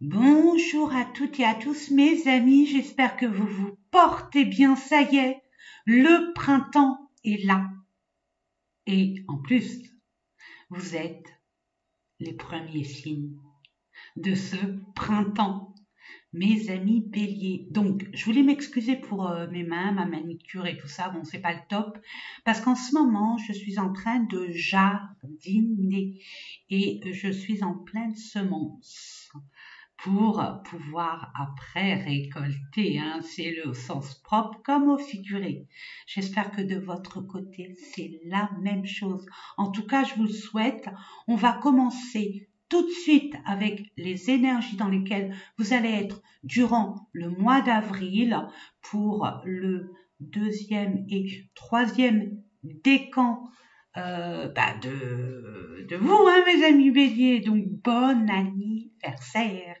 Bonjour à toutes et à tous mes amis, j'espère que vous vous portez bien, ça y est, le printemps est là. Et en plus, vous êtes les premiers signes de ce printemps mes amis béliers. Donc, je voulais m'excuser pour euh, mes mains, ma manicure et tout ça. Bon, c'est pas le top. Parce qu'en ce moment, je suis en train de jardiner. Et je suis en pleine semence pour pouvoir après récolter. Hein. C'est le sens propre comme au figuré. J'espère que de votre côté, c'est la même chose. En tout cas, je vous le souhaite. On va commencer tout de suite avec les énergies dans lesquelles vous allez être durant le mois d'avril pour le deuxième et troisième décan euh, bah de, vous, hein, mes amis béliers. Donc, bon anniversaire.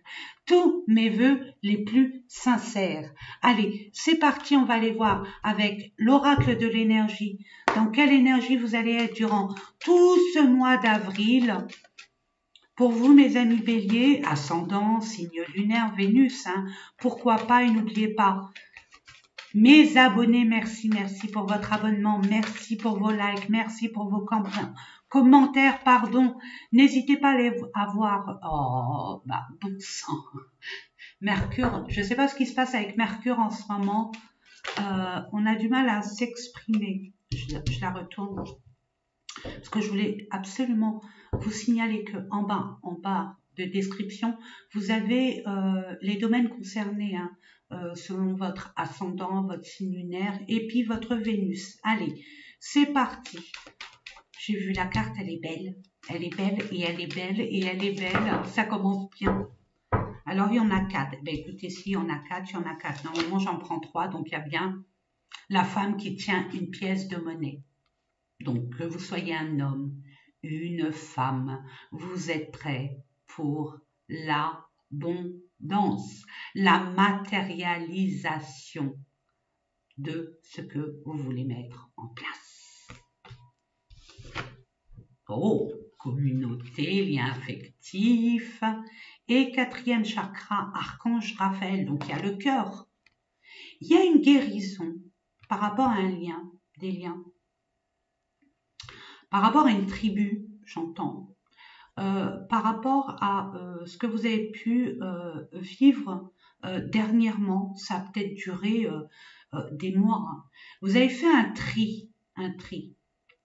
Tous mes voeux les plus sincères. Allez, c'est parti, on va aller voir avec l'oracle de l'énergie. Dans quelle énergie vous allez être durant tout ce mois d'avril? Pour vous, mes amis béliers, ascendant, signe lunaire, Vénus, hein, pourquoi pas, et n'oubliez pas, mes abonnés, merci, merci pour votre abonnement, merci pour vos likes, merci pour vos commentaires, pardon. N'hésitez pas à les avoir. Oh, bah, bon sang. Mercure, je ne sais pas ce qui se passe avec Mercure en ce moment. Euh, on a du mal à s'exprimer. je, la retourne parce que je voulais absolument vous signaler que en bas, en bas de description, vous avez euh, les domaines concernés hein, euh, selon votre ascendant, votre signe lunaire et puis votre Vénus. Allez, c'est parti. J'ai vu la carte, elle est belle. Elle est belle et elle est belle et elle est belle. Ça commence bien. Alors, il y en a quatre. Ben, écoutez, si il y en a quatre, il y en a quatre. Normalement, j'en prends trois, donc il y a bien la femme qui tient une pièce de monnaie. Donc, que vous soyez un homme, une femme, vous êtes prêt pour l'abondance, la matérialisation de ce que vous voulez mettre en place. Oh, communauté, lien affectif. Et quatrième chakra, archange Raphaël, donc il y a le cœur. Il y a une guérison par rapport à un lien, des liens par rapport à une tribu, j'entends, par rapport à euh, ce que vous avez pu euh, vivre dernièrement, ça a peut-être duré des mois. Vous avez fait un tri, un tri,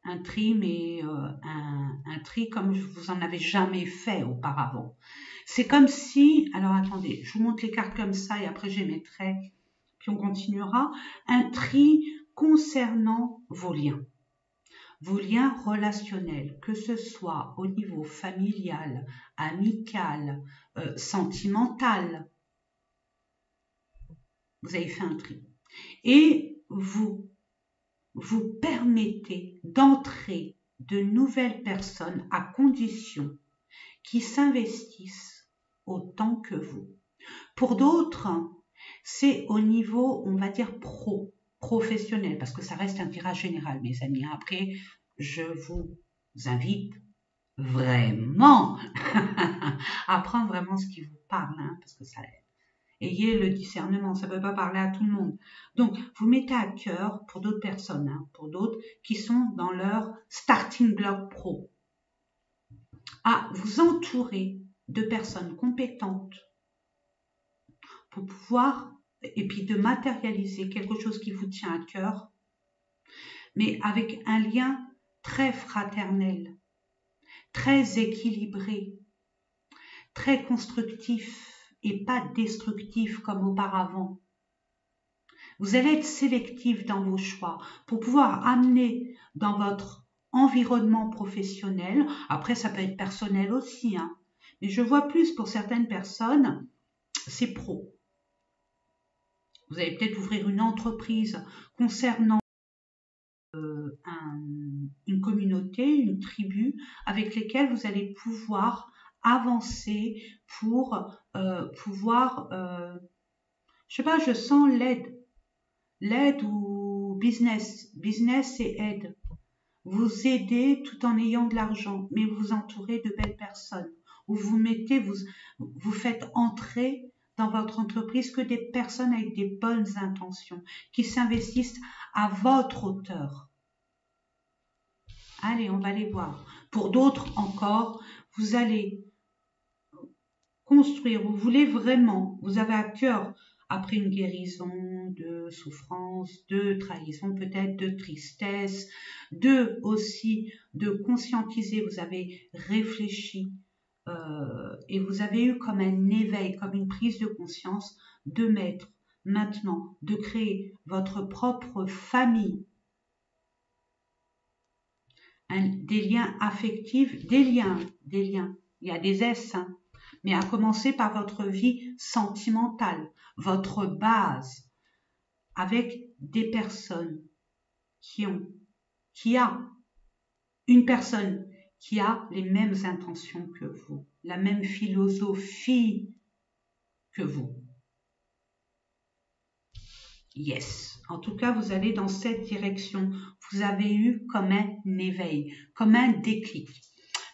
un tri, mais un, tri comme vous en avez jamais fait auparavant. C'est comme si, alors attendez, je vous montre les cartes comme ça et après je les mettrai, puis on continuera. Un tri concernant vos liens vos liens relationnels, que ce soit au niveau familial, amical, euh, sentimental, vous avez fait un tri. Et vous, vous permettez d'entrer de nouvelles personnes à condition qui s'investissent autant que vous. Pour d'autres, c'est au niveau, on va dire, pro professionnel, parce que ça reste un tirage général, mes amis. Après, je vous invite vraiment à prendre vraiment ce qui vous parle, hein, parce que ça Ayez le discernement, ça ne peut pas parler à tout le monde. Donc, vous mettez à cœur pour d'autres personnes, hein, pour d'autres qui sont dans leur starting block pro, à vous entourer de personnes compétentes pour pouvoir et puis de matérialiser quelque chose qui vous tient à cœur, mais avec un lien très fraternel, très équilibré, très constructif et pas destructif comme auparavant. Vous allez être sélectif dans vos choix pour pouvoir amener dans votre environnement professionnel, après ça peut être personnel aussi, hein, mais je vois plus pour certaines personnes, c'est pro. Vous allez peut-être ouvrir une entreprise concernant euh, une communauté, une tribu, avec lesquelles vous allez pouvoir avancer pour euh, pouvoir, euh, je sais pas, je sens l'aide, l'aide ou business, business et aide. Vous aider tout en ayant de l'argent, mais vous entourez de belles personnes. où vous mettez, vous, vous faites entrer votre entreprise que des personnes avec des bonnes intentions, qui s'investissent à votre hauteur. Allez, on va les voir. Pour d'autres encore, vous allez construire, vous voulez vraiment, vous avez à cœur, après une guérison de souffrance, de trahison, peut-être de tristesse, de aussi de conscientiser, vous avez réfléchi et vous avez eu comme un éveil, comme une prise de conscience de mettre maintenant, de créer votre propre famille, des liens affectifs, des liens, des liens. Il y a des S, hein mais à commencer par votre vie sentimentale, votre base, avec des personnes qui ont, qui a une personne qui a les mêmes intentions que vous, la même philosophie que vous. Yes. En tout cas, vous allez dans cette direction. Vous avez eu comme un éveil, comme un déclic.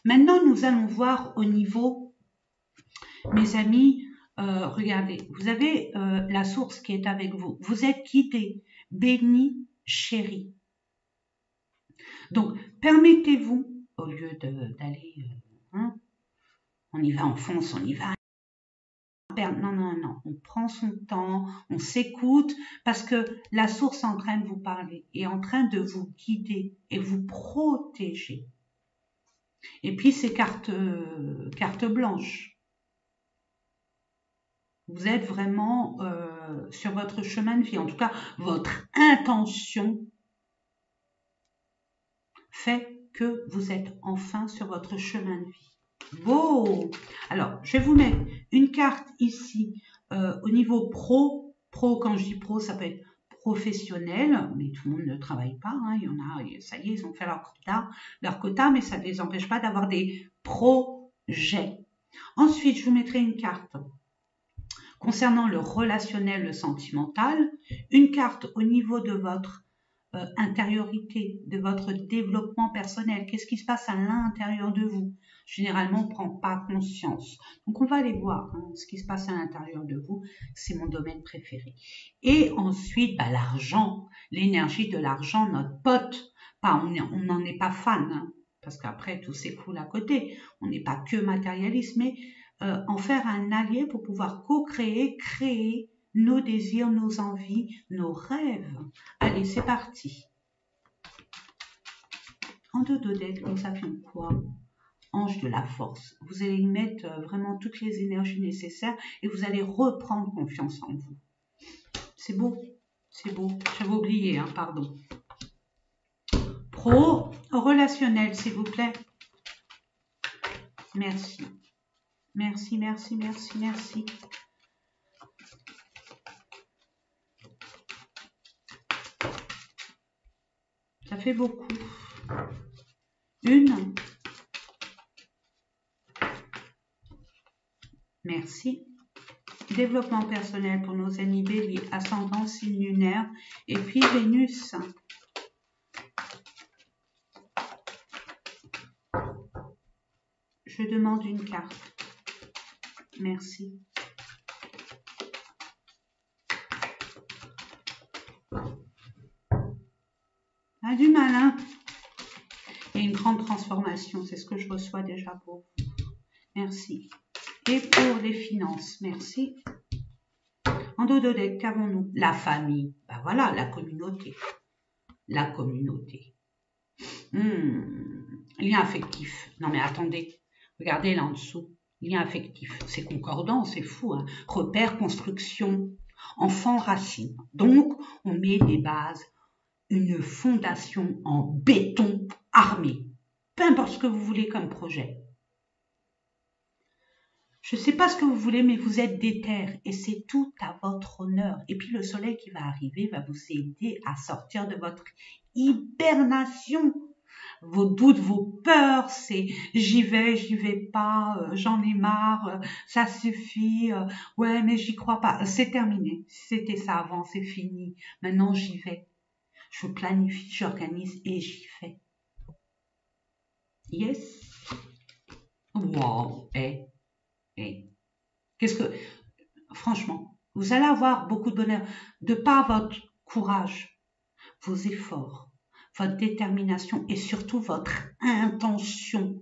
Maintenant, nous allons voir au niveau mes amis, euh, regardez, vous avez euh, la source qui est avec vous. Vous êtes quittés, bénis, chéris. Donc, permettez-vous, au lieu d'aller, euh, hein, on y va, en fonce, on y va. Non, non, non, on prend son temps, on s'écoute, parce que la source est en train de vous parler, est en train de vous guider et vous protéger. Et puis, ces cartes, cartes blanches vous êtes vraiment euh, sur votre chemin de vie. En tout cas, votre intention fait que vous êtes enfin sur votre chemin de vie. Beau Alors, je vais vous mettre une carte ici euh, au niveau pro. Pro, quand je dis pro, ça peut être professionnel, mais tout le monde ne travaille pas. Hein. Il y en a, ça y est, ils ont fait leur quota, leur quota mais ça ne les empêche pas d'avoir des projets. Ensuite, je vous mettrai une carte Concernant le relationnel, le sentimental, une carte au niveau de votre euh, intériorité, de votre développement personnel? Qu'est-ce qui se passe à l'intérieur de vous? Généralement, on ne prend pas conscience. Donc, on va aller voir hein, ce qui se passe à l'intérieur de vous. C'est mon domaine préféré. Et ensuite, bah, l'argent, l'énergie de l'argent, notre pote. Pas, on n'en est pas fan, hein, parce qu'après, tout s'écoule à côté. On n'est pas que matérialiste, mais euh, en faire un allié pour pouvoir co-créer, créer nos désirs, nos envies, nos rêves. Allez, c'est parti. En deck, nous avions quoi? Ange de la force. Vous allez mettre euh, vraiment toutes les énergies nécessaires et vous allez reprendre confiance en vous. C'est beau, c'est beau. J'avais oublié, hein, pardon. Pro, relationnel, s'il vous plaît. Merci. Merci, merci, merci, merci. Ça beaucoup. Une. Merci. Développement personnel pour nos amis béliers, ascendant signe lunaire et puis Vénus. Je demande une carte. Merci. Du malin. Et une grande transformation, c'est ce que je reçois déjà pour vous. Merci. Et pour les finances, merci. En dos de deck, qu'avons-nous? La famille. Ben voilà, la communauté. La communauté. Hmm. Lien affectif. Non mais attendez, regardez là en dessous lien affectif. C'est concordant, c'est fou. Hein. Repère, construction, enfant, racine. Donc, on met des bases, une fondation en béton armé. Peu importe ce que vous voulez comme projet. Je ne sais pas ce que vous voulez, mais vous êtes des terres et c'est tout à votre honneur. Et puis le soleil qui va arriver va vous aider à sortir de votre hibernation vos doutes, vos peurs, c'est j'y vais, j'y vais pas, euh, j'en ai marre, euh, ça suffit, euh, ouais mais j'y crois pas, c'est terminé. C'était ça avant, c'est fini. Maintenant j'y vais. Je planifie, j'organise et j'y vais. Yes. Wow, eh. Qu'est-ce que, franchement, vous allez avoir beaucoup de bonheur de par votre courage, vos efforts, votre détermination et surtout votre intention.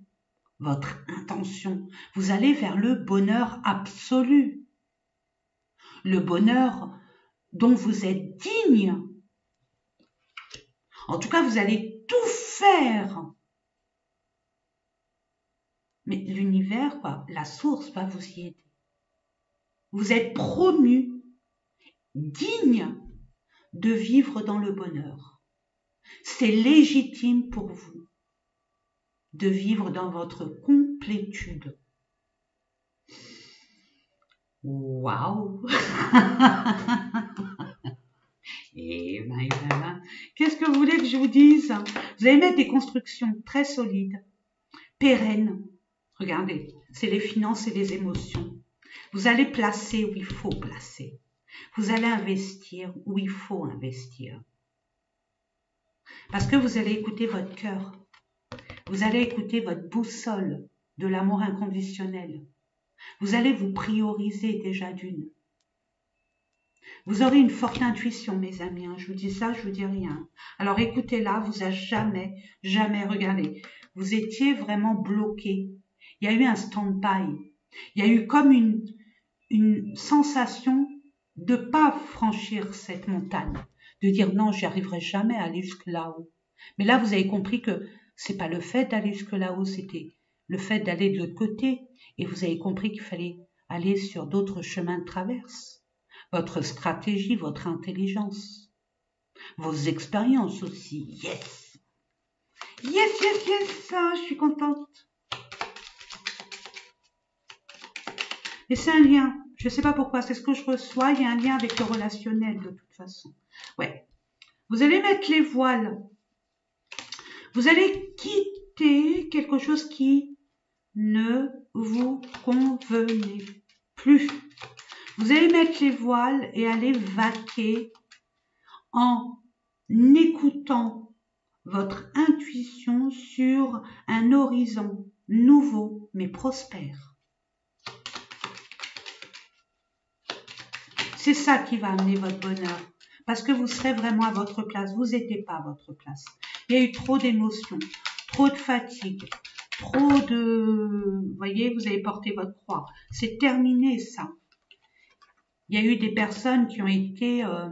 Votre intention. Vous allez vers le bonheur absolu. Le bonheur dont vous êtes digne. En tout cas, vous allez tout faire. Mais l'univers, la source va vous y aider. Vous êtes promu, digne de vivre dans le bonheur. C'est légitime pour vous de vivre dans votre complétude. Waouh ben, ben, ben, qu'est-ce que vous voulez que je vous dise? Vous allez mettre des constructions très solides, pérennes. Regardez, c'est les finances et les émotions. Vous allez placer où il faut placer. Vous allez investir où il faut investir. Parce que vous allez écouter votre cœur. Vous allez écouter votre boussole de l'amour inconditionnel. Vous allez vous prioriser déjà d'une. Vous aurez une forte intuition, mes amis. Hein. Je vous dis ça, je vous dis rien. Alors écoutez-la, vous n'avez jamais, jamais regardé. Vous étiez vraiment bloqué. Il y a eu un stand-by. Il y a eu comme une, une sensation de pas franchir cette montagne, de dire non, j'y arriverai jamais à aller jusque là-haut. Mais là, vous avez compris que c'est pas le fait d'aller jusque là-haut, c'était le fait d'aller de l'autre côté. Et vous avez compris qu'il fallait aller sur d'autres chemins de traverse. Votre stratégie, votre intelligence, vos expériences aussi. Yes! Yes, yes, yes, ça, je suis contente. Et c'est un lien. Je ne sais pas pourquoi, c'est ce que je reçois. Il y a un lien avec le relationnel de toute façon. Ouais. Vous allez mettre les voiles. Vous allez quitter quelque chose qui ne vous convenait plus. Vous allez mettre les voiles et aller vaquer en écoutant votre intuition sur un horizon nouveau mais prospère. C'est ça qui va amener votre bonheur. Parce que vous serez vraiment à votre place. Vous n'étiez pas à votre place. Il y a eu trop d'émotions, trop de fatigue, trop de... Vous voyez, vous avez porté votre croix. C'est terminé ça. Il y a eu des personnes qui ont été euh,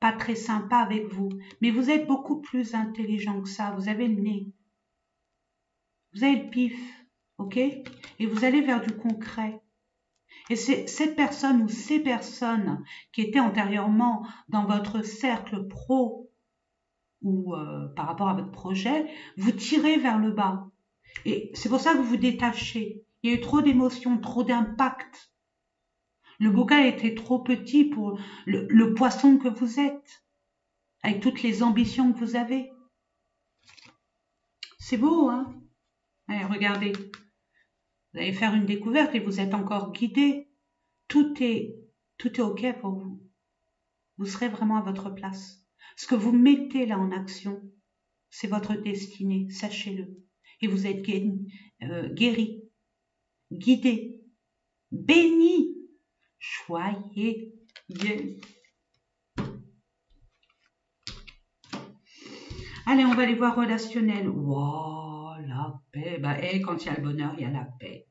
pas très sympas avec vous. Mais vous êtes beaucoup plus intelligent que ça. Vous avez le nez. Vous avez le pif. OK? Et vous allez vers du concret. Et c'est cette personne ou ces personnes qui étaient antérieurement dans votre cercle pro ou euh, par rapport à votre projet, vous tirez vers le bas. Et c'est pour ça que vous vous détachez. Il y a eu trop d'émotions, trop d'impact. Le bocal était trop petit pour le, poisson que vous êtes, avec toutes les ambitions que vous avez. C'est beau, hein? Allez, regardez. Vous allez faire une découverte et vous êtes encore guidé. Tout est, tout OK pour vous. Vous serez vraiment à votre place. Ce que vous mettez là en action, c'est votre destinée, sachez-le. Et vous êtes guéri, euh, guéri guidé, béni, choyé. Allez, on va aller voir relationnel. Wow la paix. Bah, et quand il y a le bonheur, il y a la paix.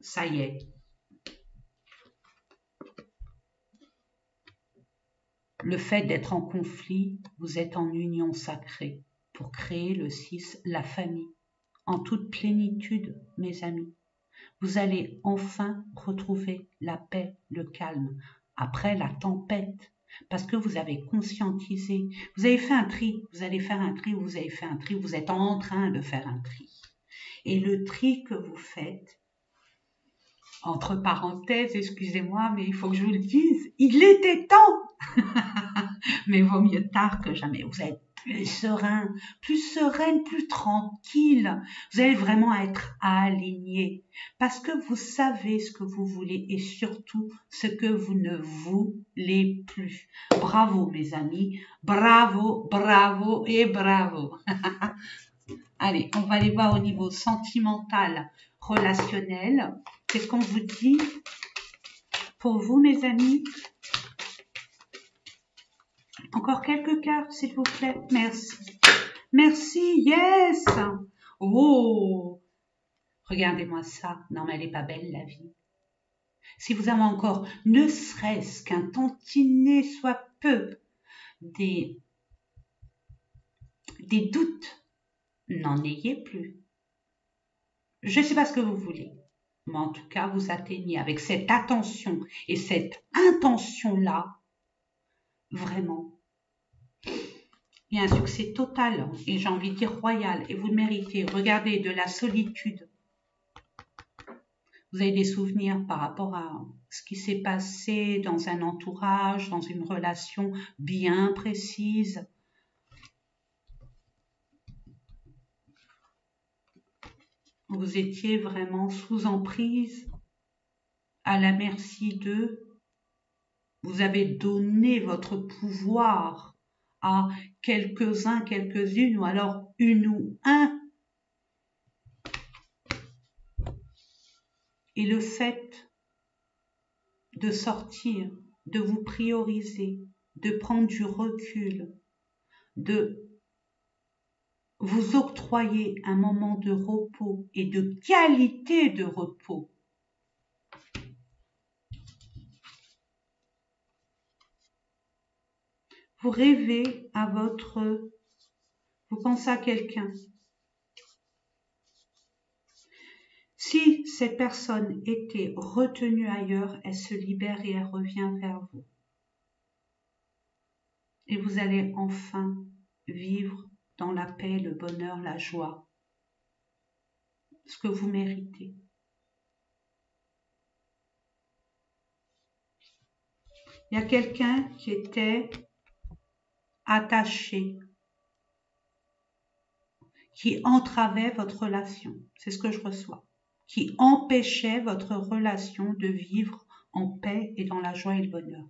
Ça y est. Le fait d'être en conflit, vous êtes en union sacrée pour créer le 6, la famille. En toute plénitude, mes amis. Vous allez enfin retrouver la paix, le calme, après la tempête, parce que vous avez conscientisé, vous avez fait un tri, vous allez faire un tri, vous avez fait un tri, vous êtes en train de faire un tri. Et le tri que vous faites, entre parenthèses, excusez-moi, mais il faut que je vous le dise, il était temps. mais vaut mieux tard que jamais. Vous êtes plus serein, plus sereine, plus tranquille. Vous allez vraiment être aligné parce que vous savez ce que vous voulez et surtout ce que vous ne voulez plus. Bravo mes amis, bravo, bravo et bravo. Allez, on va aller voir au niveau sentimental, relationnel. Qu'est-ce qu'on vous dit pour vous, mes amis? Encore quelques cartes, s'il vous plaît. Merci. Merci, yes. Oh, regardez-moi ça. Non, mais elle n'est pas belle, la vie. Si vous avez encore, ne serait-ce qu'un tantinet soit peu, des, des doutes, n'en ayez plus. Je ne sais pas ce que vous voulez, mais en tout cas, vous atteignez avec cette attention et cette intention-là, vraiment, il y a un succès total et j'ai envie de dire royal et vous le méritez. Regardez de la solitude. Vous avez des souvenirs par rapport à ce qui s'est passé dans un entourage, dans une relation bien précise. Vous étiez vraiment sous emprise, à la merci d'eux. Vous avez donné votre pouvoir quelques-uns, quelques-unes, ou alors une ou un. Et le fait de sortir, de vous prioriser, de prendre du recul, de vous octroyer un moment de repos et de qualité de repos Vous rêvez à votre... Vous pensez à quelqu'un. Si cette personne était retenue ailleurs, elle se libère et elle revient vers vous. Et vous allez enfin vivre dans la paix, le bonheur, la joie, ce que vous méritez. Il y a quelqu'un qui était attaché qui entravait votre relation. C'est ce que je reçois. Qui empêchait votre relation de vivre en paix et dans la joie et le bonheur.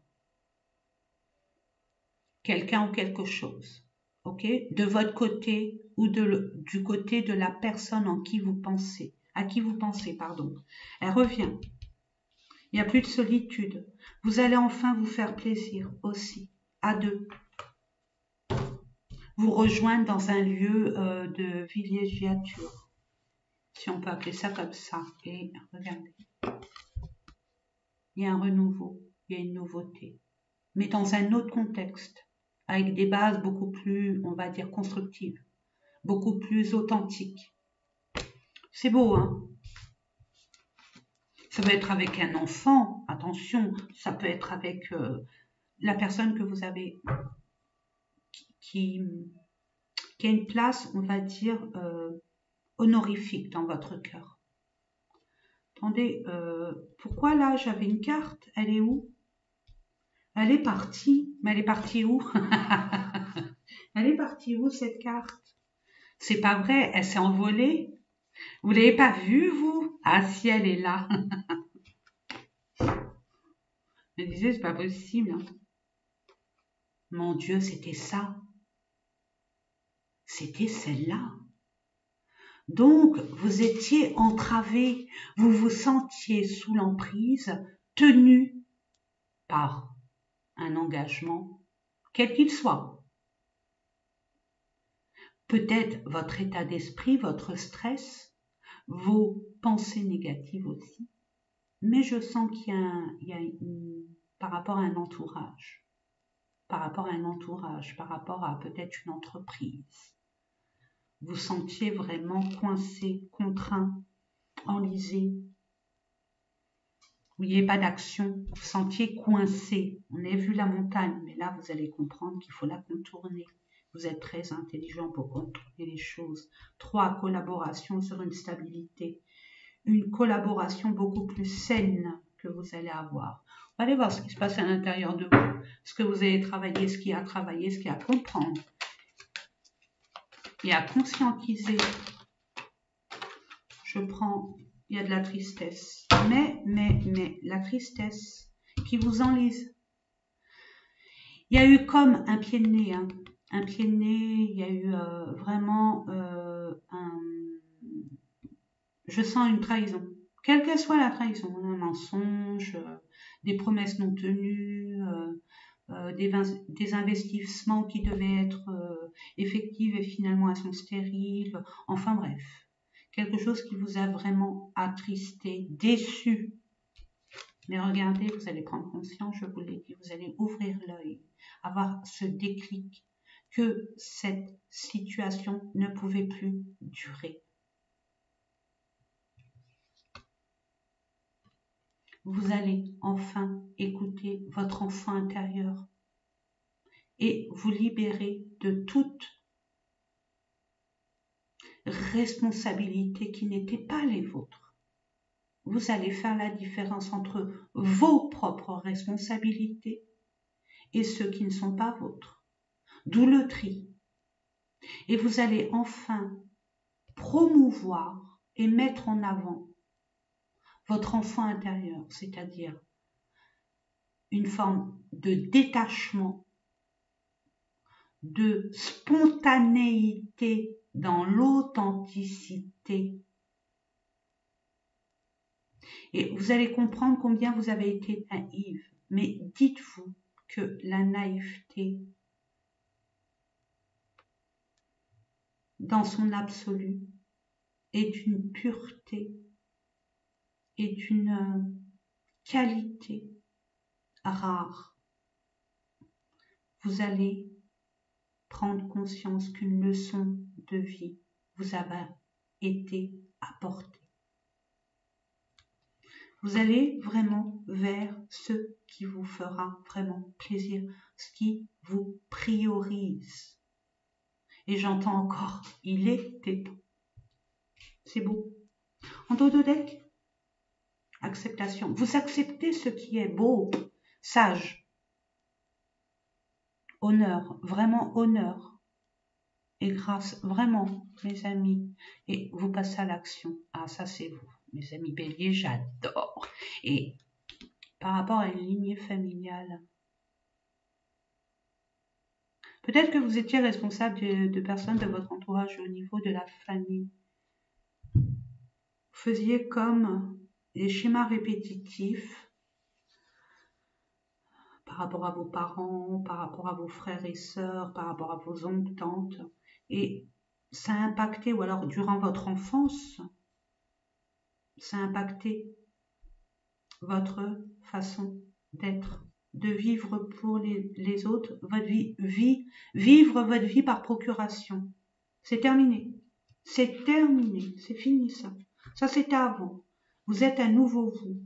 Quelqu'un ou quelque chose. OK? De votre côté ou du côté de la personne en qui vous pensez. À qui vous pensez, pardon. Elle revient. Il n'y a plus de solitude. Vous allez enfin vous faire plaisir aussi, à deux vous rejoindre dans un lieu euh, de villégiature, si on peut appeler ça comme ça. Et regardez, il y a un renouveau, il y a une nouveauté, mais dans un autre contexte, avec des bases beaucoup plus, on va dire, constructives, beaucoup plus authentiques. C'est beau, hein Ça peut être avec un enfant, attention, ça peut être avec euh, la personne que vous avez qui, a une place, on va dire, euh, honorifique dans votre cœur. Attendez, euh, pourquoi là j'avais une carte? Elle est où? Elle est partie. Mais elle est partie où? Elle est partie où cette carte? C'est pas vrai, elle s'est envolée. Vous l'avez pas vue, vous? Ah si, elle est là. Je me disais, c'est pas possible. Hein. Mon Dieu, c'était ça c'était celle-là. Donc, vous étiez entravé, vous vous sentiez sous l'emprise, tenu par un engagement, quel qu'il soit. Peut-être votre état d'esprit, votre stress, vos pensées négatives aussi, mais je sens qu'il y a, par rapport à un entourage, par rapport à un entourage, par rapport à peut-être une entreprise, vous sentiez vraiment coincé, contraint, enlisé. Vous n'ayez pas d'action, vous sentiez coincé. On a vu la montagne, mais là, vous allez comprendre qu'il faut la contourner. Vous êtes très intelligent pour contourner les choses. Trois, collaboration sur une stabilité. Une collaboration beaucoup plus saine que vous allez avoir. Aller voir ce qui se passe à l'intérieur de vous, ce que vous avez travaillé, ce qui a travaillé, ce qui a à comprendre à conscientiser. Je prends, il y a de la tristesse, mais, mais, mais, la tristesse qui vous enlise. Il y a eu comme un pied de nez, hein. un pied de nez, il y a eu euh, vraiment euh, un... Je sens une trahison, quelle que soit la trahison, un mensonge, des promesses non tenues, des, investissements qui devaient être effectifs et finalement elles sont stériles. Enfin bref, quelque chose qui vous a vraiment attristé, déçu. Mais regardez, vous allez prendre conscience, je vous l'ai dit, vous allez ouvrir l'œil, avoir ce déclic que cette situation ne pouvait plus durer. Vous allez enfin écouter votre enfant intérieur et vous libérer de toute responsabilité qui n'était pas les vôtres. Vous allez faire la différence entre vos propres responsabilités et ceux qui ne sont pas vôtres. D'où le tri. Et vous allez enfin promouvoir et mettre en avant votre enfant intérieur, c'est-à-dire une forme de détachement, de spontanéité dans l'authenticité. Et vous allez comprendre combien vous avez été naïve. Mais dites-vous que la naïveté, dans son absolu, est une pureté, est une euh, qualité rare. Vous allez prendre conscience qu'une leçon de vie vous a été apportée. Vous allez vraiment vers ce qui vous fera vraiment plaisir, ce qui vous priorise. Et j'entends encore, il est temps. C'est beau. En dos de deck, acceptation. Vous acceptez ce qui est beau, sage, honneur, vraiment honneur et grâce, vraiment, mes amis. Et vous passez à l'action. Ah, ça c'est vous, mes amis béliers, j'adore. Et par rapport à une lignée familiale, peut-être que vous étiez responsable de, personnes de votre entourage au niveau de la famille. Vous faisiez comme des schémas répétitifs par rapport à vos parents, par rapport à vos frères et sœurs, par rapport à vos oncles, tantes. Et ça a impacté, ou alors durant votre enfance, ça a impacté votre façon d'être, de vivre pour les, autres, votre vie, vie, vivre votre vie par procuration. C'est terminé. C'est terminé. C'est fini ça. Ça c'était avant. Vous êtes un nouveau vous.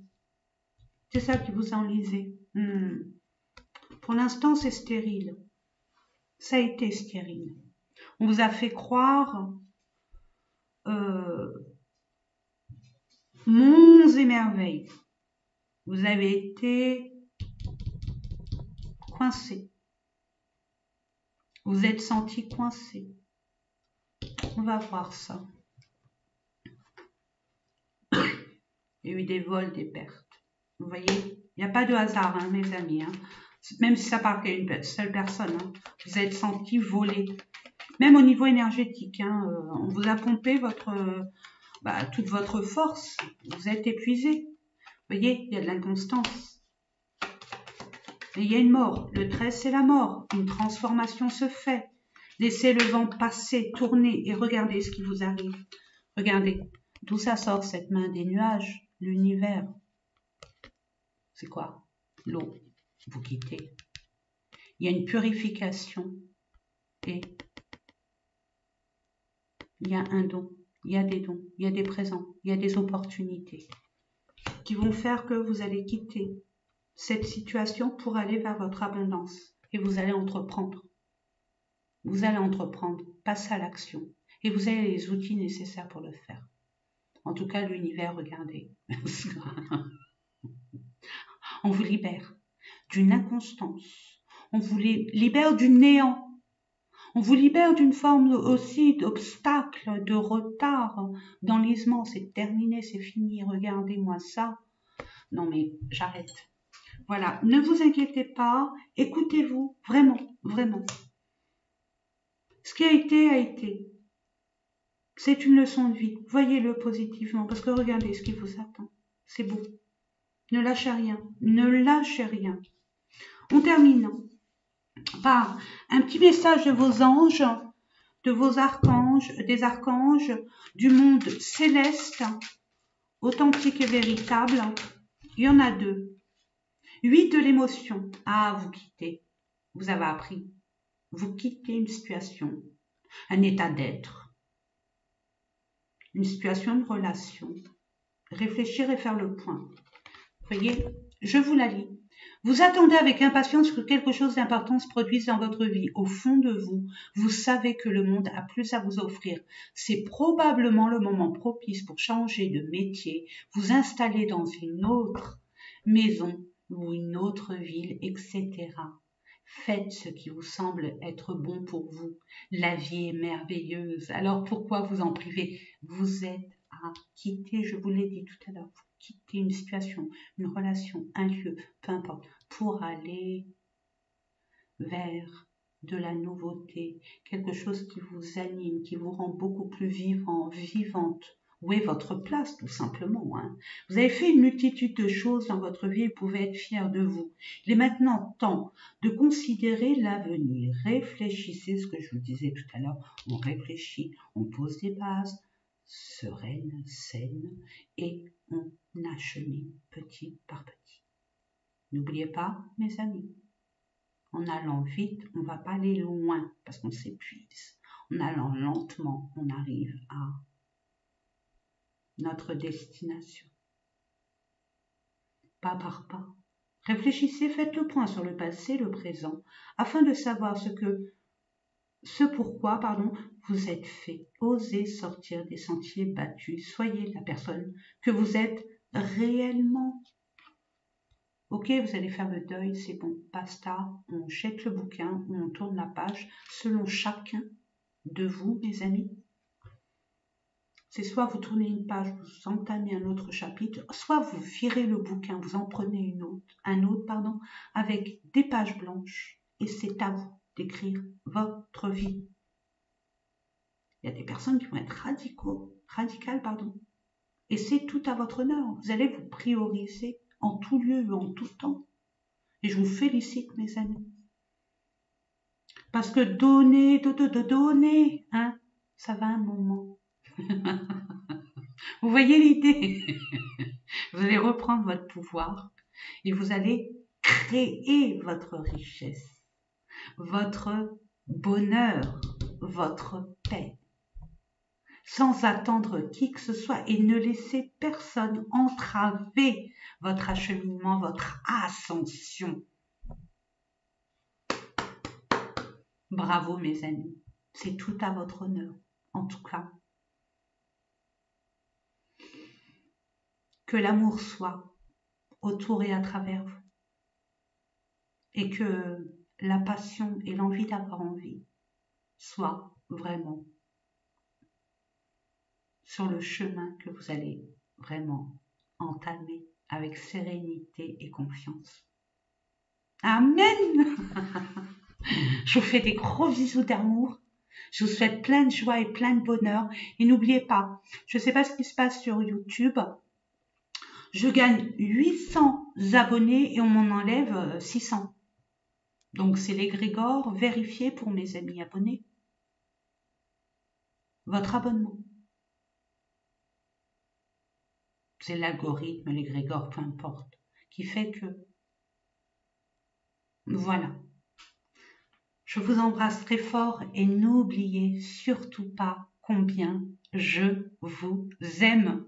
C'est ça qui vous enlisait. Hmm. Pour l'instant, c'est stérile. Ça a été stérile. On vous a fait croire euh, et merveilles. Vous avez été coincé. Vous êtes senti coincé. On va voir ça. Il y a eu des vols, des pertes. Vous voyez, il n'y a pas de hasard, hein, mes amis. Hein même si ça part qu'à une seule personne, hein, vous êtes senti voler. Même au niveau énergétique, hein, euh, on vous a pompé votre, bah, toute votre force, vous êtes épuisé. Vous voyez, il y a de l'inconstance. Et il y a une mort. Le 13, c'est la mort. Une transformation se fait. Laissez le vent passer, tourner et regardez ce qui vous arrive. Regardez, d'où ça sort cette main des nuages, l'univers. C'est quoi? L'eau vous quittez. Il y a une purification et il y a un don, il y a des dons, il y a des présents, il y a des opportunités qui vont faire que vous allez quitter cette situation pour aller vers votre abondance et vous allez entreprendre. Vous allez entreprendre, passer à l'action et vous avez les outils nécessaires pour le faire. En tout cas, l'univers, regardez. On vous libère d'une inconstance. On vous libère du néant. On vous libère d'une forme aussi d'obstacle, de retard, d'enlisement. C'est terminé, c'est fini. Regardez-moi ça. Non mais j'arrête. Voilà, ne vous inquiétez pas. Écoutez-vous, vraiment, vraiment. Ce qui a été, a été. C'est une leçon de vie. Voyez-le positivement, parce que regardez ce qui vous attend. C'est beau. Ne lâchez rien. Ne lâchez rien. On termine par un petit message de vos anges, de vos archanges, des archanges, du monde céleste, authentique et véritable. Il y en a deux. Huit de l'émotion. Ah, vous quittez. Vous avez appris. Vous quittez une situation, un état d'être, une situation de relation. Réfléchir et faire le point. Voyez, je vous la lis. Vous attendez avec impatience que quelque chose d'important se produise dans votre vie. Au fond de vous, vous savez que le monde a plus à vous offrir. C'est probablement le moment propice pour changer de métier, vous installer dans une autre maison ou une autre ville, etc. Faites ce qui vous semble être bon pour vous. La vie est merveilleuse. Alors pourquoi vous en priver Vous êtes à quitter, je vous l'ai dit tout à l'heure, vous quittez une situation, une relation, un lieu, peu importe, pour aller vers de la nouveauté, quelque chose qui vous anime, qui vous rend beaucoup plus vivant, vivante, où est votre place, tout simplement hein? Vous avez fait une multitude de choses dans votre vie et vous pouvez être fier de vous. Il est maintenant temps de considérer l'avenir. Réfléchissez, ce que je vous disais tout à l'heure, on réfléchit, on pose des bases sereines, saines, et on achemine petit par petit. N'oubliez pas, mes amis, en allant vite, on ne va pas aller loin parce qu'on s'épuise. En allant lentement, on arrive à notre destination. Pas par pas. Réfléchissez, faites le point sur le passé, le présent, afin de savoir ce que, ce pourquoi, pardon, vous êtes fait. Osez sortir des sentiers battus. Soyez la personne que vous êtes réellement. Ok, vous allez faire le deuil, c'est bon, basta. On jette le bouquin, on tourne la page selon chacun de vous, mes amis c'est soit vous tournez une page, vous entamez un autre chapitre, soit vous virez le bouquin, vous en prenez une autre, un autre, pardon, avec des pages blanches, et c'est à vous d'écrire votre vie. Il y a des personnes qui vont être radicaux, radicales, pardon, et c'est tout à votre honneur. Vous allez vous prioriser en tout lieu en tout temps. Et je vous félicite, mes amis. Parce que donner, de, donner, hein, ça va un moment. vous voyez l'idée? Vous allez reprendre votre pouvoir et vous allez créer votre richesse, votre bonheur, votre paix, sans attendre qui que ce soit et ne laissez personne entraver votre acheminement, votre ascension. Bravo mes amis, c'est tout à votre honneur. En tout cas, que l'amour soit autour et à travers vous. Et que la passion et l'envie d'avoir envie soient vraiment sur le chemin que vous allez vraiment entamer avec sérénité et confiance. Amen Je vous fais des gros bisous d'amour. Je vous souhaite plein de joie et plein de bonheur. Et n'oubliez pas, je ne sais pas ce qui se passe sur YouTube, je gagne 800 abonnés et on m'en enlève 600. Euh, Donc c'est l'égrégore vérifié pour mes amis abonnés. Votre abonnement. C'est l'algorithme, l'égrégore, peu importe, qui fait que... Voilà. Je vous embrasse très fort et n'oubliez surtout pas combien je vous aime.